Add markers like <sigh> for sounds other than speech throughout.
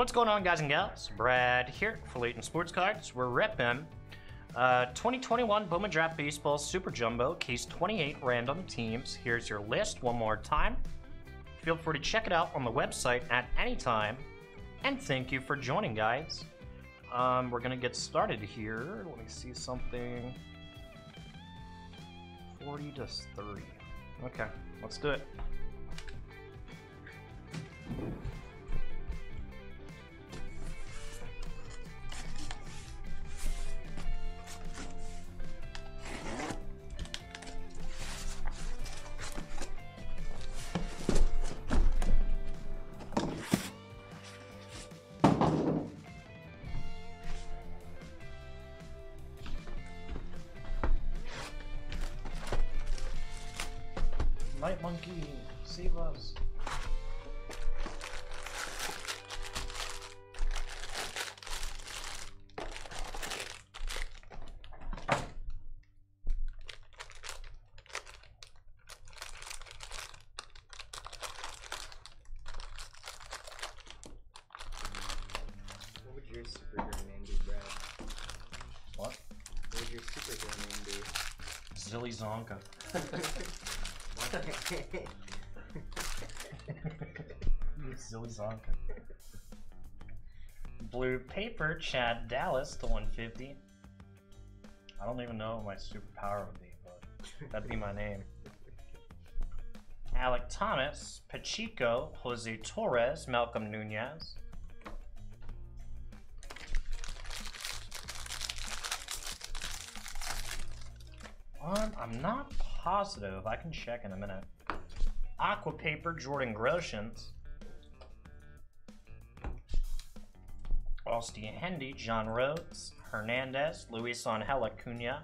What's going on, guys and gals? Brad here for Layton Sports Cards. We're repping uh, 2021 Bowman Draft Baseball Super Jumbo, case 28 random teams. Here's your list one more time. Feel free to check it out on the website at any time. And thank you for joining, guys. Um, we're gonna get started here. Let me see something. 40 to 30. Okay, let's do it. Night Monkey, save us. What would your superhero name be, Brad? What? What would your superhero name be? Zilly Zonka. <laughs> <laughs> Zilly Zonka. Blue paper, Chad Dallas to 150. I don't even know what my superpower would be, but that'd be my name. Alek Thomas, Pachico, Jose Torres, Malcolm Nunez. One, I'm not positive. I can check in a minute. Aqua Paper, Jordan Groshans. Austin Hendy, John Rhodes, Hernandez, Luis Angel Acuna.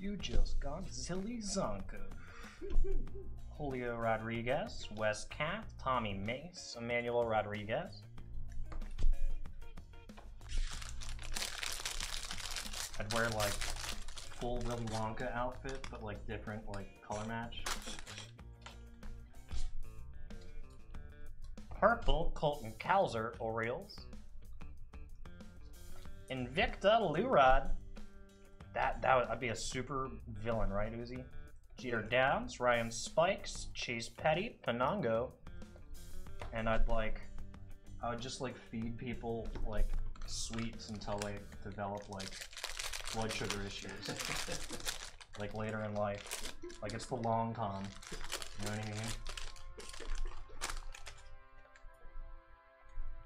You just got Zilly Zonko. <laughs> Julio Rodriguez, Wes Kath, Tommy Mace, Emmanuel Rodriguez. I'd wear like full Willy Wonka outfit, but like different like color match. Purple Colton Cowser Orioles. Invicta Lurad. That that would that'd be a super villain, right, Uzi? Jeter Downs, Ryan Spikes, Chase Petty, Panongo, and I'd like, I would just like feed people like sweets until they develop like blood sugar issues, <laughs> like later in life. Like it's the long con. You know what I mean?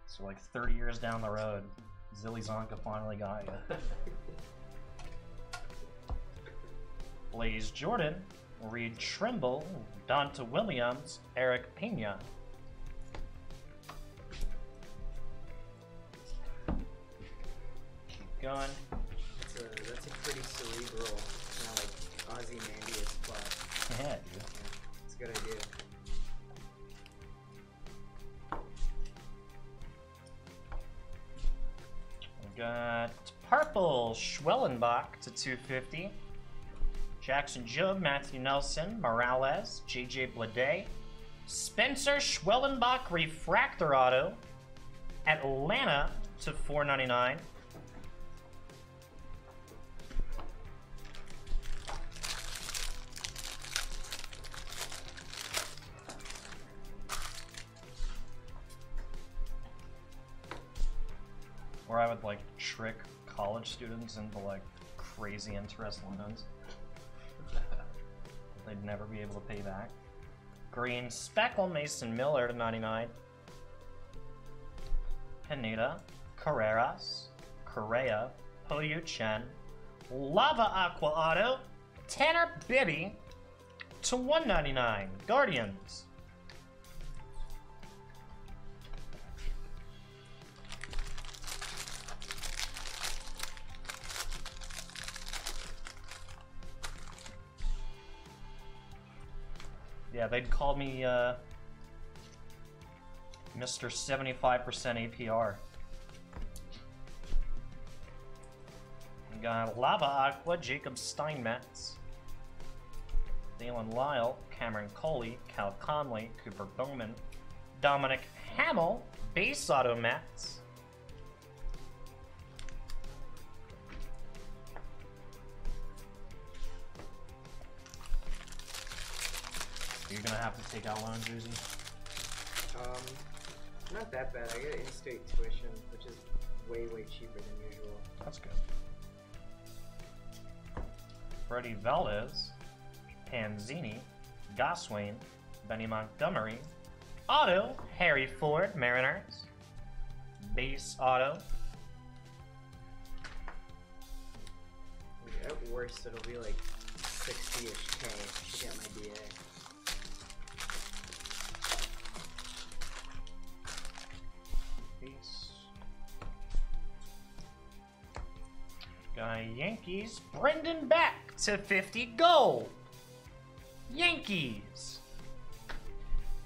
So like 30 years down the road, Zilly Zonka finally got you. <laughs> Blaze Jordan, Reed Trimble, Donta Williams, Eric Pena. Keep going. That's a, that's a pretty cerebral, kind of like Ozymandias plot. Yeah, dude. Yeah, it's a good idea. We got Purple Schwellenbach to 250. Jackson Jobe, Matthew Nelson, Morales, JJ Blade, Spencer Schwellenbach Refractor Auto, Atlanta to 499. Where I would like trick college students into like crazy interest loans they'd never be able to pay back. Green Speckle Mason Miller to 99. Pineda, Carreras, Correa, Hoyu Chen, Lava Aqua Auto, Tanner Bibee to 199. Guardians. Yeah, they'd call me uh, Mr. 75% APR. We got Lava Aqua, Jacob Steinmetz, Daylen Lile, Cameron Cauley, Cal Conley, Cooper Bowman, Dominic Hamel, Base Auto Mets. You're gonna have to take out loans, Uzi. Um, not that bad. I get in-state tuition, which is way, way cheaper than usual. That's good. Freddie Valdez, Panzini, Goswain, Benny Montgomery, Auto, Harry Ford, Mariners, Base Auto, At worst, it'll be like 60-ish K to get my DA. Guy Yankees, Brendan Beck to 50 gold. Yankees.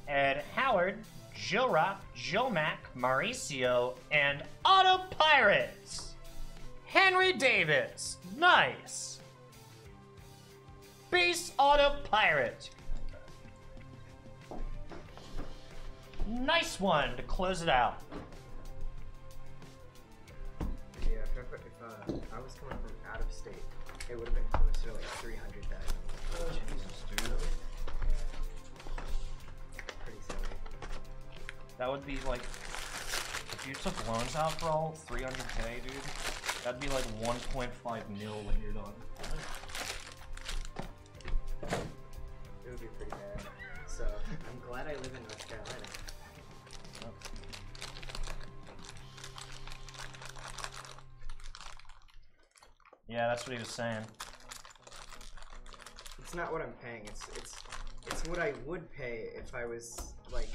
Ed Howard, Joe Rock, Joe Mack, Mauricio, and Auto Pirates. Henry Davis. Nice. Base Auto Pirate. Nice one to close it out. Uh, I was coming from out of state, it would have been closer to like 300,000. Pretty silly. That would be like, if you took loans out for all 300k, dude, that'd be like 1.5 mil when you're done. That's what he was saying. It's not what I'm paying. It's it's it's what I would pay if I was like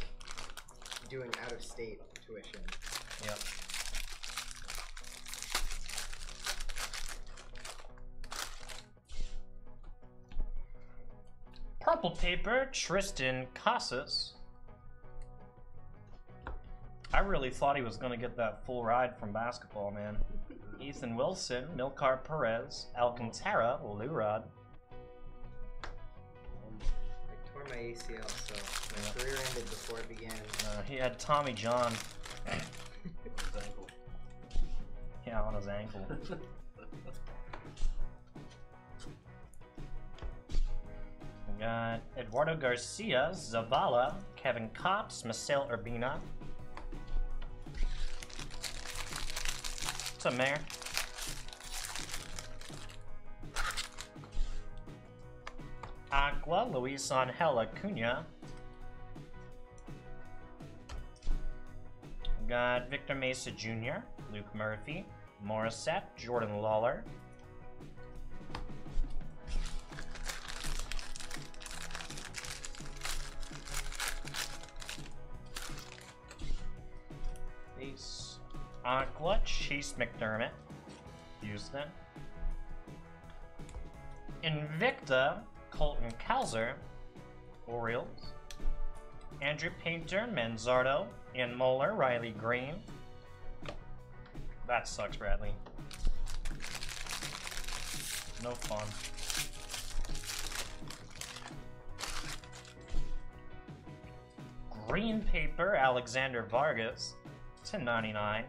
doing out of state tuition. Yep. Purple paper, Triston Casas. I really thought he was gonna get that full ride from basketball, man. Ethan Wilson, Milkar Perez, Alcantara, Lurad. I tore my ACL, so my Yeah. career ended before it began. Uh, he had Tommy John. <coughs> Yeah, on his ankle. <laughs> We got Eduardo Garcia, Zavala, Kevin Kopps, Marcel Urbina. What's up, Mayor? Aqua, Luis Angel Acuna. Got Victor Mesa Jr., Luke Murphy, Morissette, Jordan Lawlar. Chayce McDermott, Houston. Invicta, Colton Cowser, Orioles. Andrew Painter, Manzardo, Ian Moller, Riley Greene. That sucks, Bradley. No fun. Green paper, Alexander Vargas, 1099.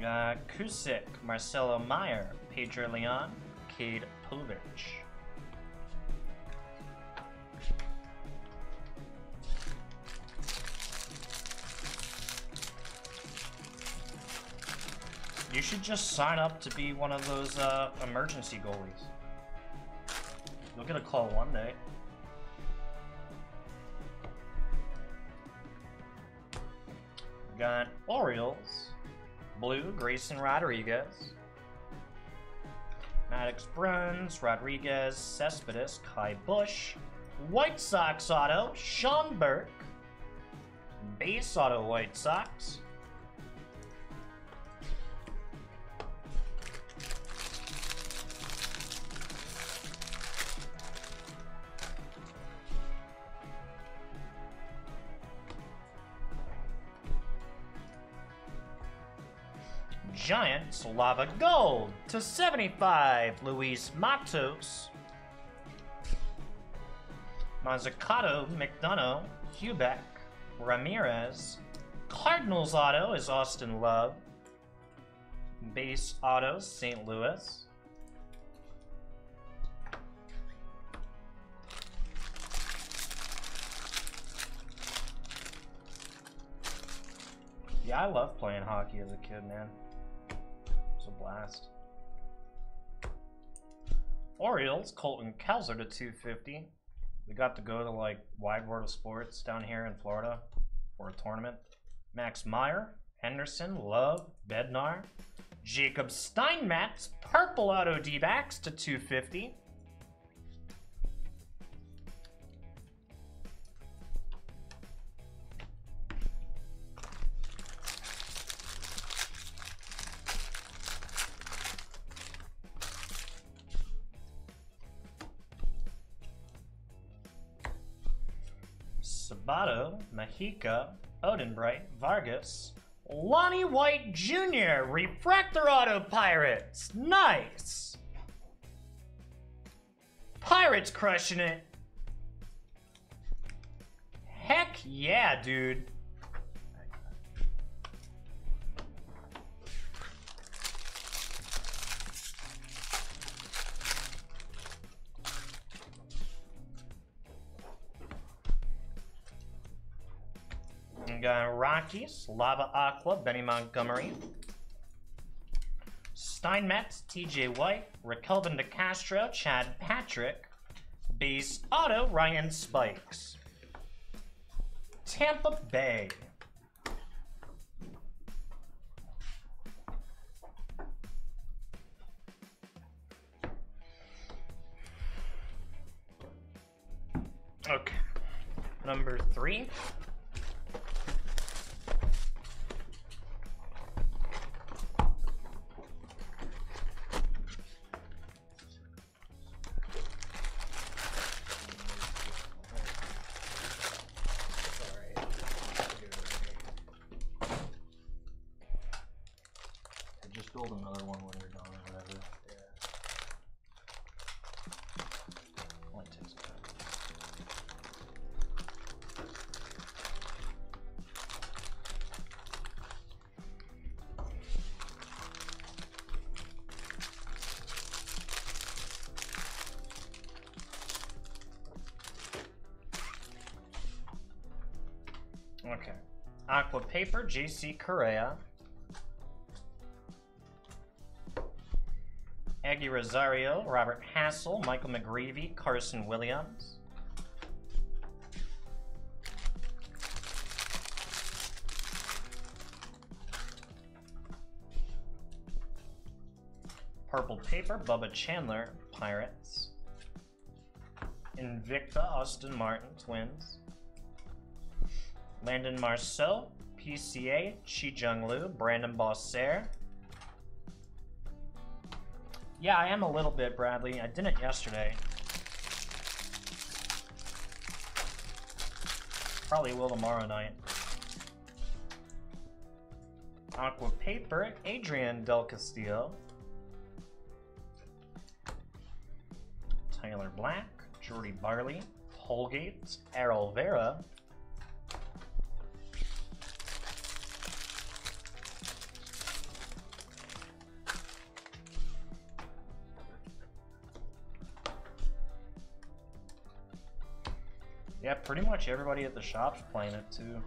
Got Kusik, Marcelo Mayer, Pedro Leon, Cade Povich. You should just sign up to be one of those uh, emergency goalies. You'll get a call one day. Blue, Grayson Rodriguez, Maddux Bruns, Rodriguez, Cespedes, Ky Bush, White Sox auto, Sean Burke, base auto White Sox, Giants, Lava Gold to 75, Luis Matos. Mazzucato, McDonough, Hubeck, Ramirez. Cardinals auto is Austin Love. Base auto, St. Louis. Yeah, I love playing hockey as a kid, man. It's a blast. Orioles, Colton Cowser to 250. We got to go to like Wide World of Sports down here in Florida for a tournament. Max Meyer, Henderson, Love, Bednar, Jacob Steinmetz, purple auto D backs to 250. Mahika, Odenbright, Vargas, Lonnie White Jr., Refractor Auto Pirates. Nice. Pirates crushing it. Heck yeah, dude. Got Rockies, Lava Aqua, Benny Montgomery, Steinmetz, TJ White, Raquelvin De Castro, Chad Patrick, Base Auto, Ryan Spikes. Tampa Bay. Okay. Number three. Aqua Paper, JC Correa. Aggie Rosario, Robert Hassell, Michael McGreevy, Carson Williams. Purple Paper, Bubba Chandler, Pirates. Invicta, Austin Martin, Twins. Landon Marceau, PCA, Chi Jung Lu, Brandon Bosser. Yeah, I am a little bit, Bradley. I did it yesterday. Probably will tomorrow night. Aqua Paper, Adrian Del Castillo. Tyler Black, Jordy Barley, Holgate, Errol Vera. Yeah, pretty much everybody at the shop's playing it too.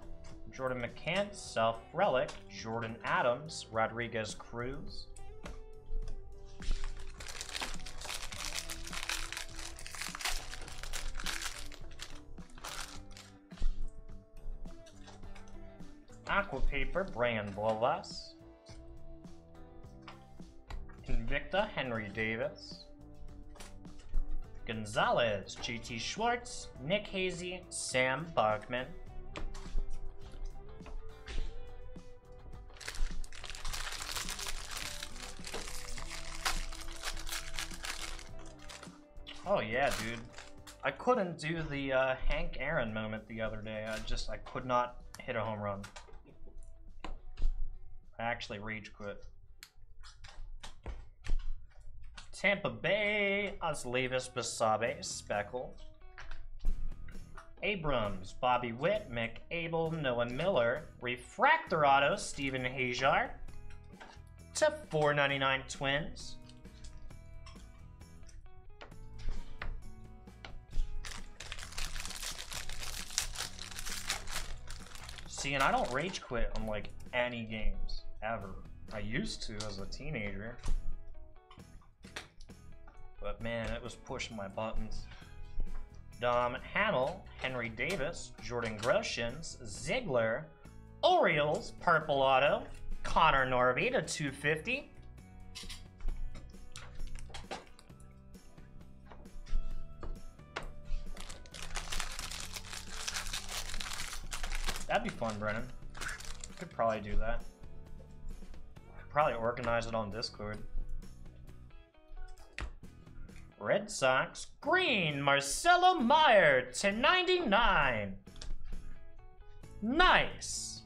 Jordan McCann, Self Relic, Jordan Adams, Rodriguez Cruz. Aqua Paper, Brian Bolas. Invicta, Henry Davis. Gonzalez, JT Schwartz, Nick Hazy, Sam Bachman. Oh yeah, dude. I couldn't do the uh, Hank Aaron moment the other day. I just I could not hit a home run. I actually rage quit. Tampa Bay, Osleivis Basabe, Speckle. Abrams, Bobby Witt, McAble, Noah Miller. Refractor Auto, Steven Hajjar. To 499 Twins. See, and I don't rage quit on like any games ever. I used to as a teenager. But man, it was pushing my buttons. Dom Hamel, Henry Davis, Jordan Groshans, Ziegler, Orioles, Purple Auto, Connor Norby to 250. That'd be fun, Brennan. Could probably do that. Could probably organize it on Discord. Red Sox, green, Marcelo Mayer to 99. Nice.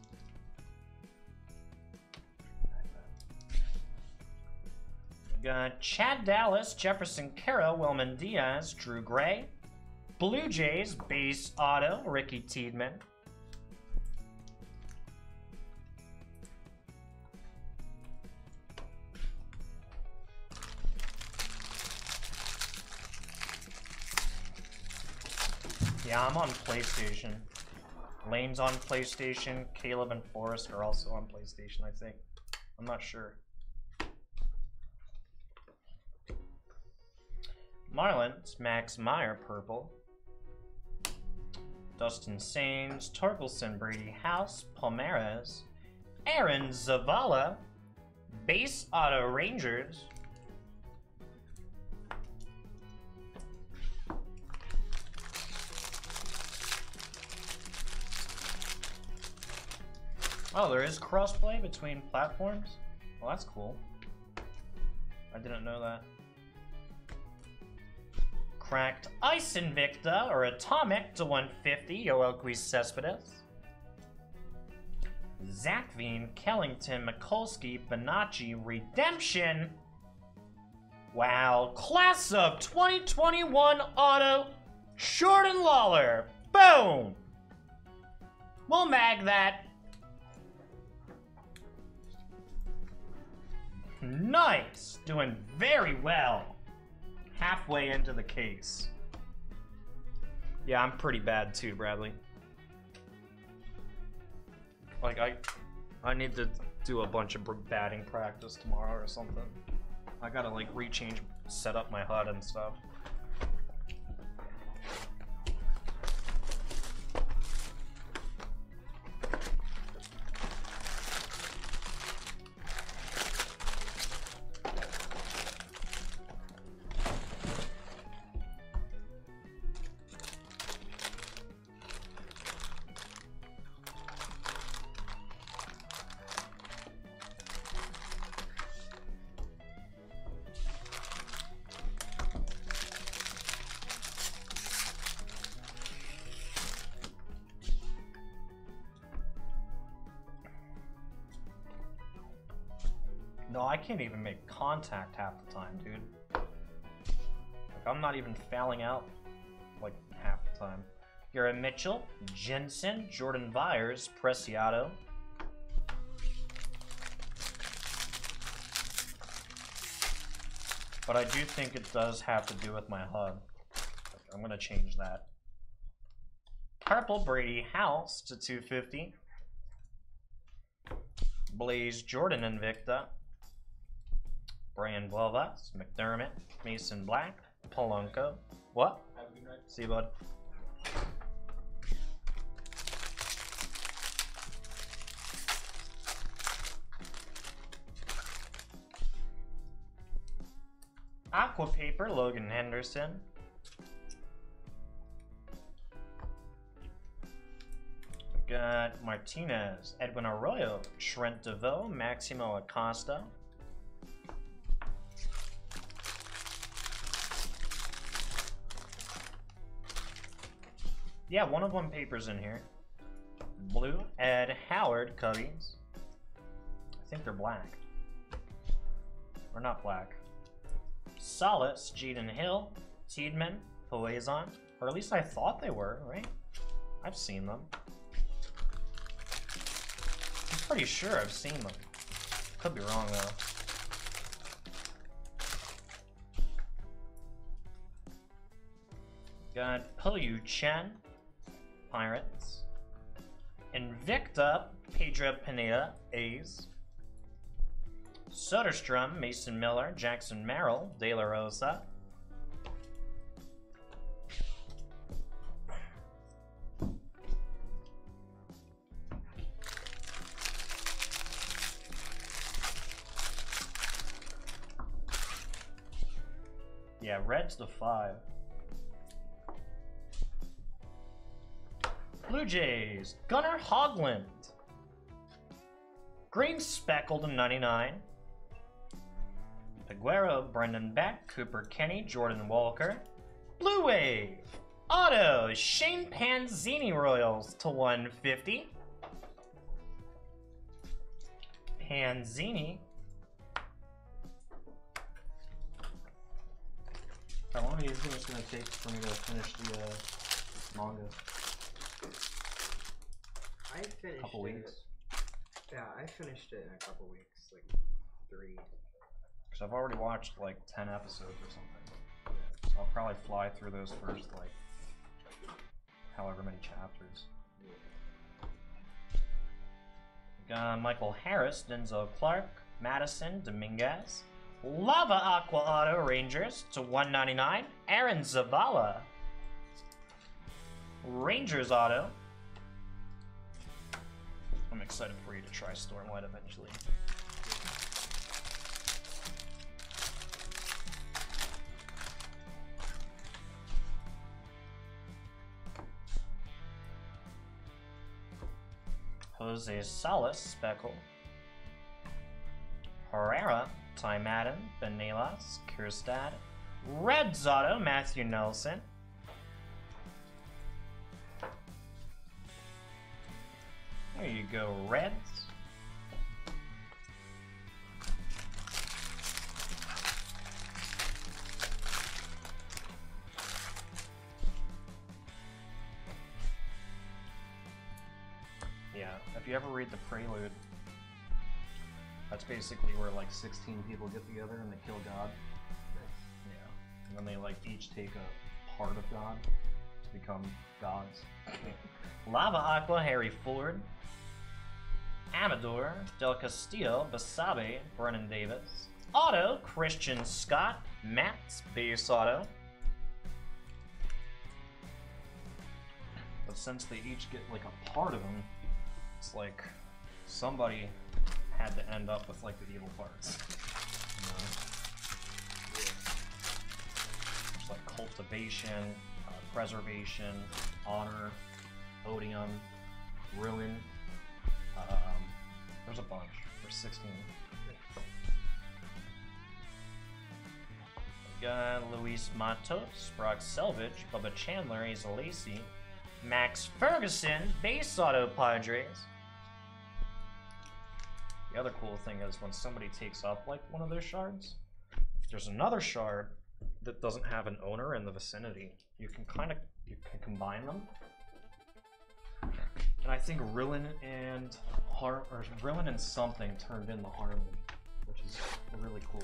Got Chad Dallas, Jefferson Kara, Wilman Diaz, Drew Gray. Blue Jays, base auto, Ricky Tiedemann. Yeah, I'm on PlayStation. Lane's on PlayStation. Caleb and Forrest are also on PlayStation, I think. I'm not sure. Marlins, Max Meyer, purple. Dustin Saenz, Torkelson, Brady House, Palmeiras, Aaron Zavala, base auto Rangers. Oh, there is crossplay between platforms? Well, that's cool. I didn't know that. Cracked Ice Invicta or Atomic to 150, Yoelqui Cespedes. Zakveen, Kellington, Mikulski, Bonacci, Redemption. Wow, Class of 2021 Auto, Jordan Lawlar. Boom! We'll mag that. Nice! Doing very well. Halfway into the case. Yeah, I'm pretty bad too, Bradley. Like, I I need to do a bunch of batting practice tomorrow or something. I gotta, like, rechange, set up my HUD and stuff. No, I can't even make contact half the time, dude. Like, I'm not even fouling out, like, half the time. Garrett Mitchell, Jensen, Jordan Byers, Preciado. But I do think it does have to do with my HUD. I'm gonna change that. Purple Brady House to 250. Blaze Jordan Invicta. Brian Blovas, McDermott, Mason Black, Polanco. What? Have a good night. See you, bud. Aqua Paper, Logan Henderson. We got Martinez, Edwin Arroyo, Trent DeVoe, Maximo Acosta. Yeah, one of one papers in here. Blue, Ed Howard, Cubbies. I think they're black. Or not black. Solace, Jaden Hill, Tiedemann, Poison, or at least I thought they were, right? I've seen them. I'm pretty sure I've seen them. Could be wrong though. Got Puyu Chen, Pirates. Invicta, Pedro Pineda, A's. Soderstrom, Mason Miller, Jackson Merrill, De La Rosa. Yeah, red's the five. Blue Jays, Gunnar Hoglund. Green Speckled to 99. Aguero, Brendan Beck, Cooper Kinney, Jordan Walker. Blue Wave, Auto, Shane Panzini Royals to 150. Panzini. How long are you think it's gonna take for me to finish the uh, manga? I finished couple it. weeks. Yeah, I finished it in a couple weeks, like three. Because I've already watched like 10 episodes or something. So I'll probably fly through those first, like, however many chapters. Got Michael Harris, Denzel Clarke, Madison, Dominguez. Lava Aqua Auto Rangers to 199. Aaron Zavala. Rangers Auto. I'm excited for you to try Stormlight eventually. Jose Salas, Speckle. Herrera, Ty Madden, Benelas, Kjerstad. Red Zotto, Matthew Nelson. There you go, Reds. Yeah, if you ever read the Prelude, that's basically where like 16 people get together and they kill God. Yeah. And then they like each take a part of God to become gods. <laughs> Lava Aqua, Harry Ford. Amador, Del Castillo, Basabe, Brennen Davis. Otto, Christian Scott, Matt's base auto. But since they each get like a part of them, it's like somebody had to end up with like the evil parts. You know? There's like cultivation, uh, preservation, honor, odium, ruin. Um, there's a bunch. There's 16. We got Luis Matos, Brock Selvidge, Bubba Chandler, Asa Lacy, Max Ferguson, base auto Padres. The other cool thing is when somebody takes up like one of those shards, if there's another shard that doesn't have an owner in the vicinity, you can kind of you can combine them. And I think Rillen and Har or Rillen and something turned in the Harmony, which is really cool.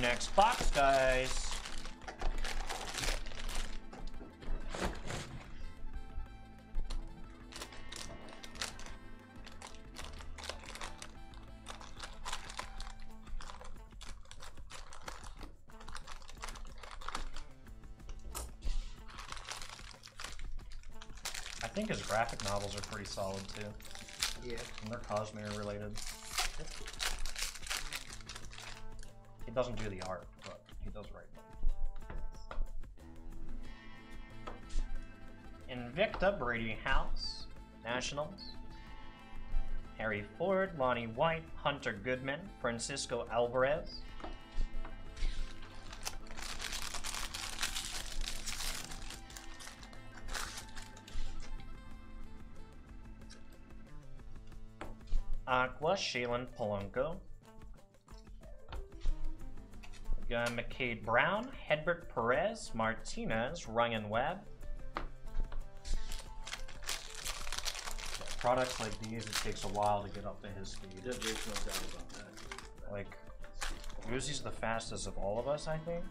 Next box, guys. Graphic novels are pretty solid too. Yeah. And they're Cosmere related. He doesn't do the art, but he does write them. Invicta, Brady House, Nationals. Harry Ford, Lonnie White, Hunter Goodman, Francisco Alvarez. Aqua, Shalin Polanco. We got McCade Brown, Hedbert Perez, Martinez, Ryan Webb. Products like these, it takes a while to get up to his speed. Yeah, there's no doubt about that. Like, Uzi's the fastest of all of us, I think.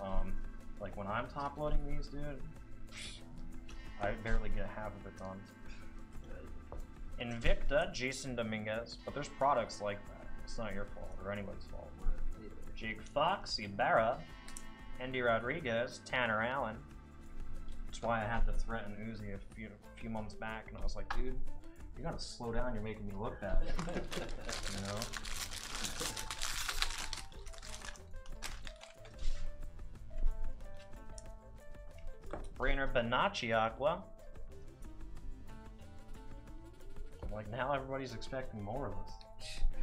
Um, like when I'm top loading these, dude, I barely get half of it done. Invicta, Jasson Dominguez, but there's products like that. It's not your fault or anybody's fault. Jake Fox, Ibarra, Andy Rodriguez, Tanner Allen. That's why I had to threaten Uzi a few, a few months back, and I was like, dude, you gotta slow down. You're making me look bad. <laughs> you know. Rainer Benacci Aqua. Like now everybody's expecting more of us.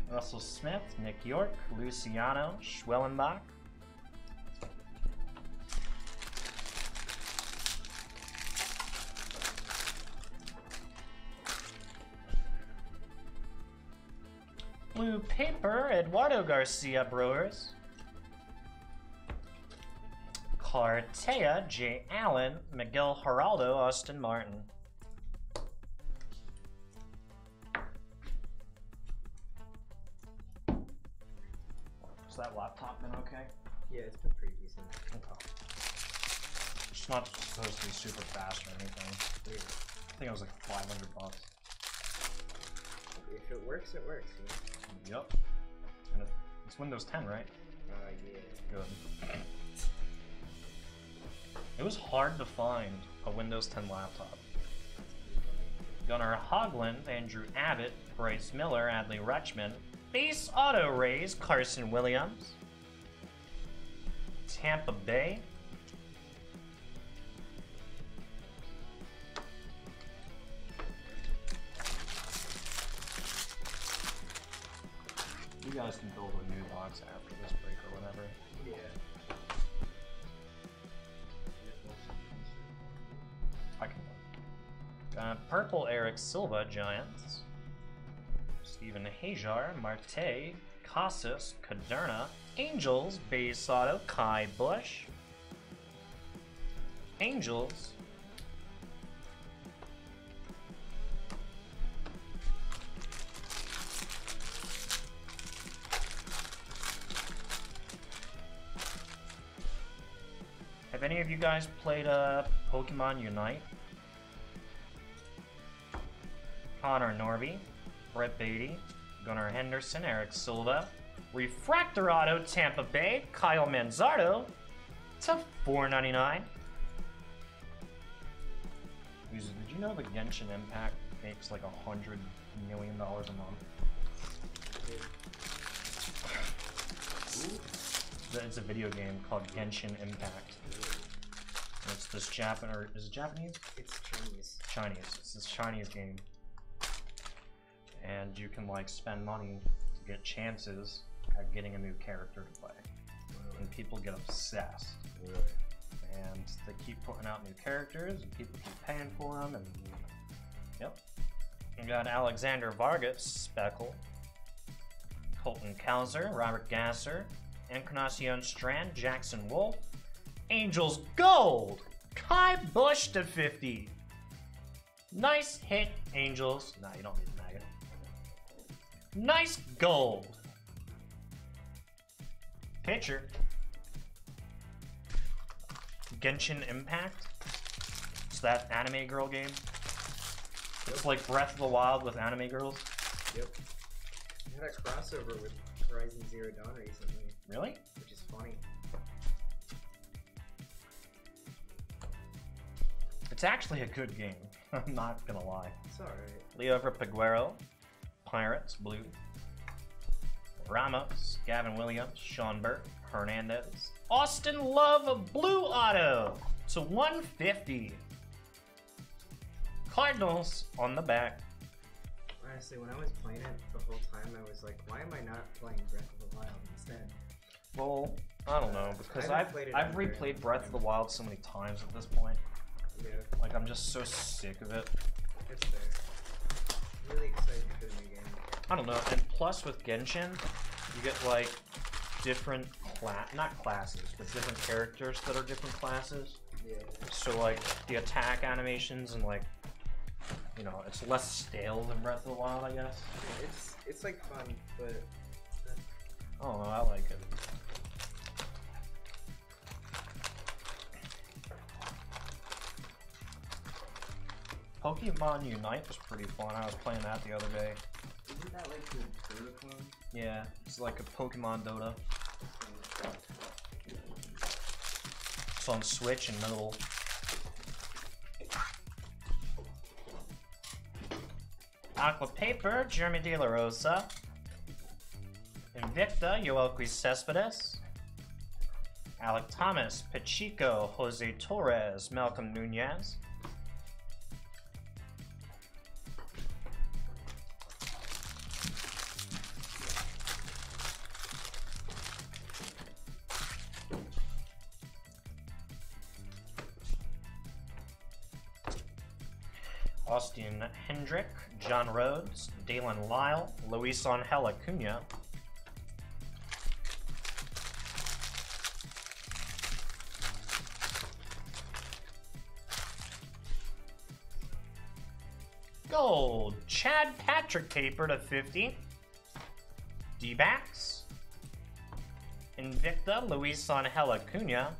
Russell Smith, Nick York, Luciano, Schwellenbach. Blue Paper, Eduardo Garcia Brewers. Cartea, Jay Allen, Miguel Geraldo, Austin Martin. Has that laptop been okay? Yeah, it's been pretty decent. Okay. It's not supposed to be super fast or anything. Yeah. I think it was like 500 bucks. If it works, it works. You know? Yep. And it's Windows 10, right? Uh, yeah. Good. It was hard to find a Windows 10 laptop. Gunnar Hoglund, Andrew Abbott, Bryce Miller, Adley Rutschman, Base Auto Rays, Carson Williams, Tampa Bay, You guys can build a new box after this break or whatever. Yeah. I can. Uh, purple Eric Silva Giants. Steven Hajjar, Marte, Casas, Caderna, Angels, Base Ky Bush. Angels. Have any of you guys played uh, Pokemon Unite? Connor Norby, Brett Beatty, Gunnar Henderson, Eric Silva, Refractor Auto Tampa Bay, Kyle Manzardo to 4.99. Did you know the Genshin Impact makes like a hundred million dollars a month? It's a video game called Genshin Impact. And It's this Japan or is it Japanese? It's Chinese. Chinese. It's this Chinese game. And you can like spend money to get chances at getting a new character to play. And people get obsessed. And they keep putting out new characters and people keep paying for them and Yep. You got Alexander Vargas, Speckle, Colton Cowser, Robert Gasser, Encarnacion Strand, Jackson Wolf, Angels Gold, Ky Bush to 50. Nice hit, Angels. Nah, you don't need. Nice gold. Pitcher. Genshin Impact. It's that anime girl game. It's like Breath of the Wild with anime girls. Yep. We had a crossover with Horizon Zero Dawn recently, Really? which is funny. It's actually a good game. <laughs> I'm not gonna lie. It's alright. Leo Piguero, Pirates, Blue. Ramos, Gavin Williams, Sean Burke, Hernandez, Austin Love, Blue Auto to 150. Cardinals on the back. Honestly, when I was playing it the whole time, I was like, why am I not playing Breath of the Wild instead? Well, I don't know because I've played I've very replayed Breath of the Wild so many times at this point. Yeah, Like I'm just so sick of it. it's fair. Really excited for the new game. I don't know. And plus with Genshin, you get like different class, not classes, but different characters that are different classes. Yeah. So like the attack animations and like, you know, it's less stale than Breath of the Wild, I guess. It's it's like fun, but I don't know. I like it. Pokemon Unite was pretty fun. I was playing that the other day. Isn't that like the Dota clone? Yeah, it's like a Pokemon Dota. It's on Switch and mobile. Aqua Paper, Jeremy De La Rosa. Invicta, Yoelqui Cespedes. Alek Thomas, Pachico, Jose Torres, Malcolm Nunez. Daylen Lile, Luis Angel Acuna. Gold, Chad Patrick paper to 50. D-backs. Invicta, Luis Angel Acuna.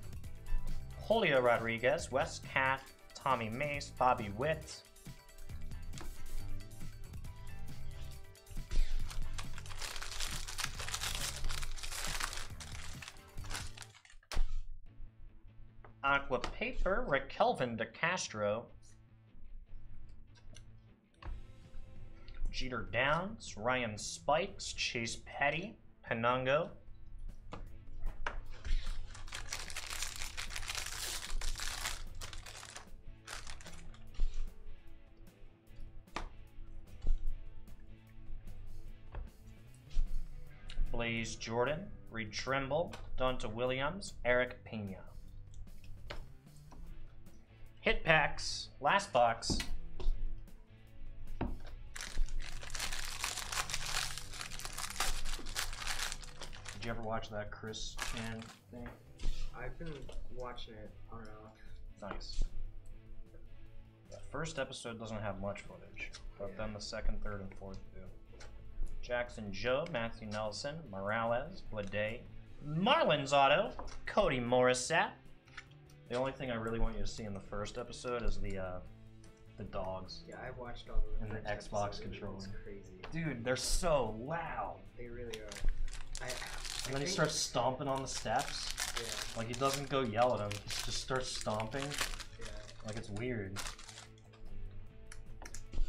Julio Rodriguez, Wes Kath, Tommy Mace, Bobby Witt. Aqua Paper, Rick Kelvin de Castro. Jeter Downs, Ryan Spikes, Chase Petty, Penango, Blaze Jordan, Reed Trimble, Donta Williams, Eric Pena. Hit packs, last box. Did you ever watch that Chris Chan thing? I've been watching it on and off. Nice. The first episode doesn't have much footage, but then the second, third, and fourth do. Jackson Jobe, Matthew Nelson, Morales, Blade, Marlins Auto, Cody Morissette. The only thing I really want you to see in the first episode is the uh, the dogs. Yeah, I watched all of And the Xbox controller. crazy. Dude, they're so loud. They really are. I, I And then he think- starts stomping on the steps. Yeah, Like he doesn't go yell at them, he just starts stomping. yeah. Like it's weird.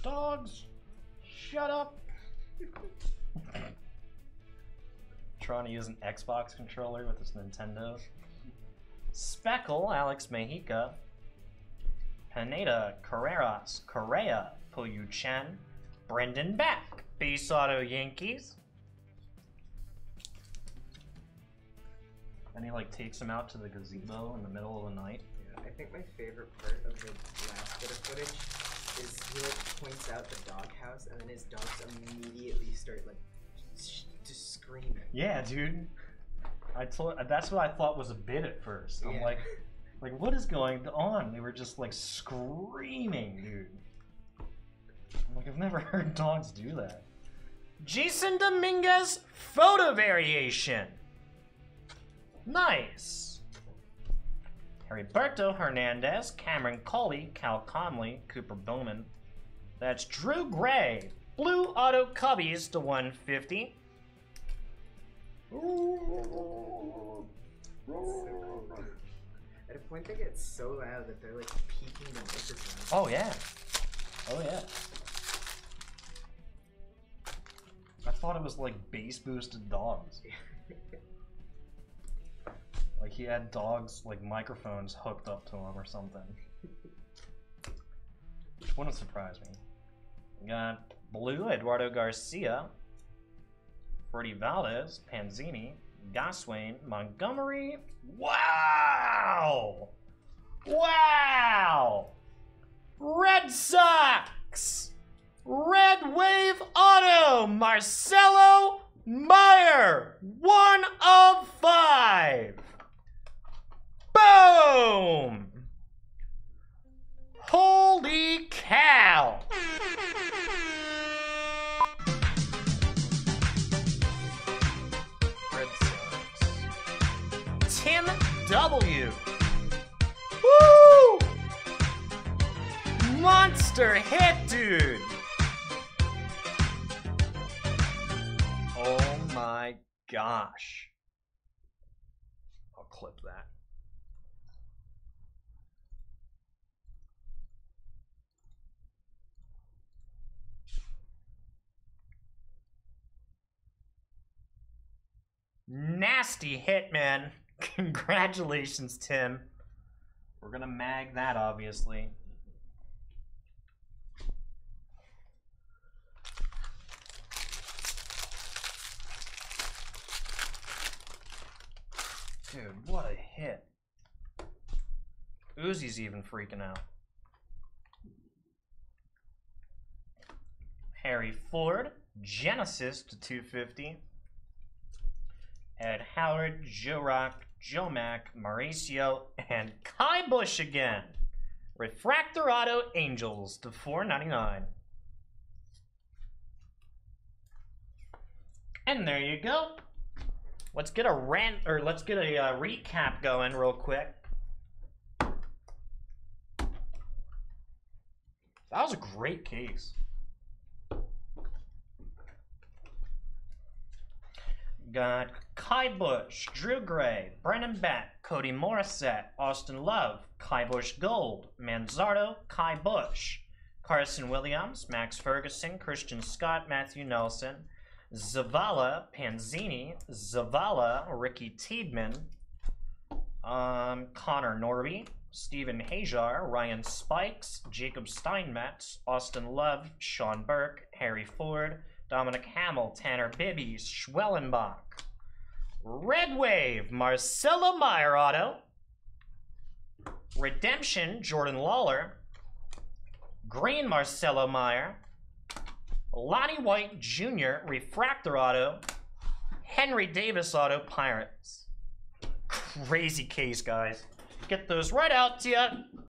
Dogs, shut up. <laughs> Trying to use an Xbox controller with this Nintendo. Speckle, Alex Mejica. Pineda, Carreras, Correa, Puyu Chen. Brendan Beck, Base Auto Yankees. And he like takes him out to the gazebo in the middle of the night. Yeah, I think my favorite part of the last bit of footage is he like points out the doghouse, and then his dogs immediately start like just screaming. Yeah, dude. I told that's what I thought was a bit at first. I'm Yeah. like, like what is going on? They were just like screaming, dude. I'm like, I've never <laughs> heard dogs do that. Jasson Dominguez photo variation. Nice. Heriberto Hernandez, Cameron Cauley, Cal Conley, Cooper Bowman. That's Drew Gray. Blue Auto Cubbies to 150. At a point, they get so loud that they're like peaking the microphone. Oh yeah. Oh yeah. I thought it was like bass boosted dogs. <laughs> Like he had dogs like microphones hooked up to him or something. Which wouldn't surprise me. We got Blue, Eduardo Garcia, Freddie Valdez, Panzini, Goswain, Montgomery. Wow! Wow! Red Sox! Red Wave Auto, Marcelo Mayer, one of five. Boom! Holy cow! W. Woo! Monster hit, dude! Oh my gosh. I'll clip that. Nasty hit, man. Congratulations, Tim. We're gonna mag that, obviously. Dude, what a hit. Uzi's even freaking out. Harry Ford, Genesis to 250. Ed Howard, Joe Rock, Joe Mack, Mauricio, and Ky Bush again. Refractor Auto Angels to 499. And there you go. Let's get a rant or let's get a uh, recap going real quick. That was a great case. Got Ky Bush, Drew Gray, Brendan Beck, Cody Morissette, Austin Love, Ky Bush Gold, Manzardo, Ky Bush, Carson Williams, Max Ferguson, Christian Scott, Matthew Nelson, Zavala, Panzini, Zavala, Ricky Tiedemann, um, Connor Norby, Steven Hajjar, Ryan Spikes, Jacob Steinmetz, Austin Love, Sean Burke, Harry Ford, Dominic Hamel, Tanner Bibee, Schwellenbach, Red Wave, Marcelo Mayer Auto, Redemption, Jordan Lawlar, Green Marcelo Mayer, Lonnie White Jr., Refractor Auto, Henry Davis Auto, Pirates. Crazy case, guys. Get those right out to you.